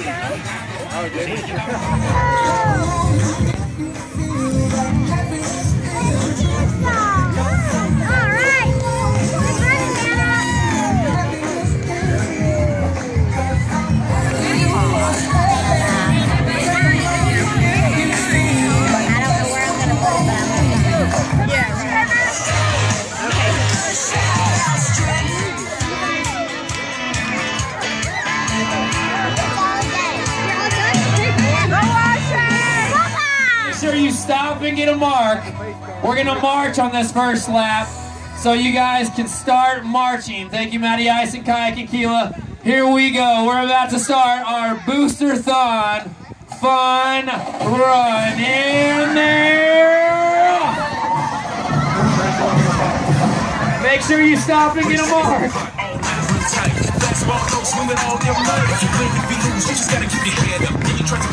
Oh, sure you stop and get a mark. We're gonna march on this first lap, so you guys can start marching. Thank you, Matty Ice and Kayak and Keela. Here we go. We're about to start our booster thon fun run in there. Make sure you stop and get a mark. All your you if you lose, you just gotta keep your head up. You try to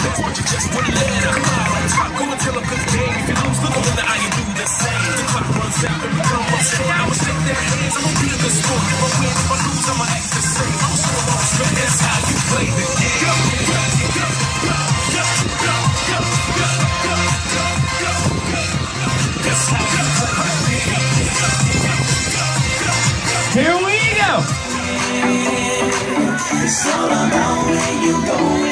I'ma sport. If I win, I lose, I'ma the same. Go, go, go, go, go, go, go, go, go, go, go, go. Game. Here we go. It's all about where you going,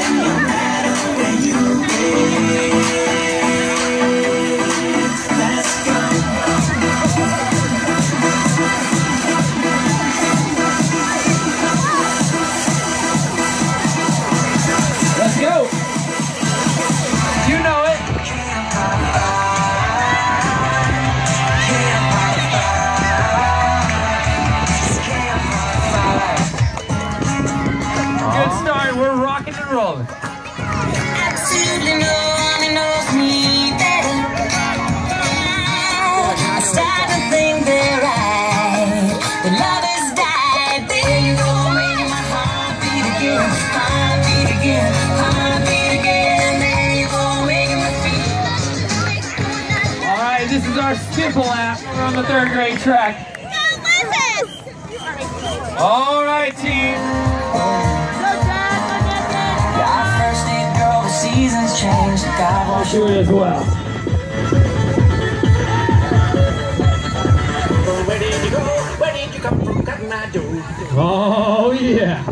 right, this is our simple app. We're on the third grade track. All right, team. Seasons change. God wants Do it as well. Where did you go? Where did you come from? Cotton Oh yeah.